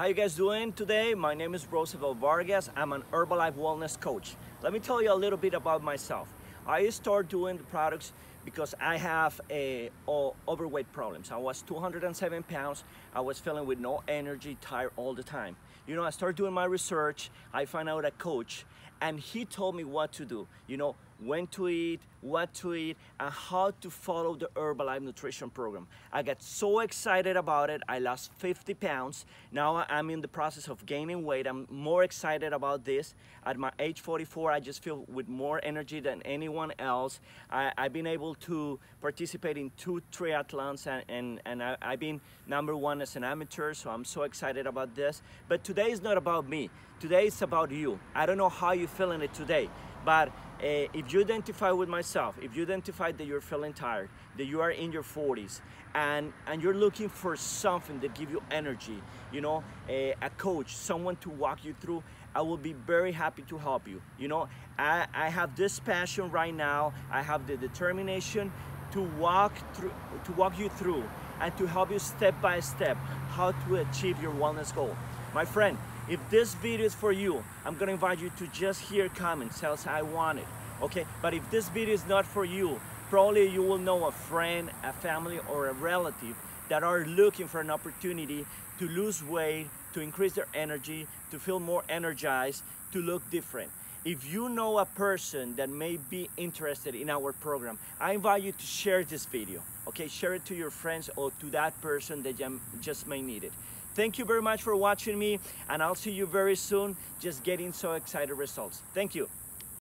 How you guys doing today? My name is Roosevelt Vargas. I'm an Herbalife wellness coach. Let me tell you a little bit about myself. I started doing the products because I have a, a overweight problems. I was 207 pounds. I was feeling with no energy, tired all the time. You know, I started doing my research. I found out a coach and he told me what to do. You know, when to eat, what to eat, and how to follow the Herbalife nutrition program. I got so excited about it. I lost 50 pounds. Now I'm in the process of gaining weight. I'm more excited about this. At my age 44, I just feel with more energy than anyone else. I, have been able to participate in two triathlons and, and, and I, I've been number one as an amateur, so I'm so excited about this. But today is not about me. Today is about you. I don't know how you're feeling it today, but uh, if you identify with myself, if you identify that you're feeling tired, that you are in your 40s, and, and you're looking for something that give you energy, you know, a, a coach, someone to walk you through, I will be very happy to help you. You know, I, I have this passion right now. I have the determination to walk through, to walk you through and to help you step by step how to achieve your wellness goal. My friend, if this video is for you, I'm gonna invite you to just hear comments, else I want it, okay? But if this video is not for you, probably you will know a friend, a family, or a relative that are looking for an opportunity to lose weight, to increase their energy, to feel more energized, to look different. If you know a person that may be interested in our program, I invite you to share this video. Okay, share it to your friends or to that person that just may need it. Thank you very much for watching me and I'll see you very soon just getting so excited results. Thank you.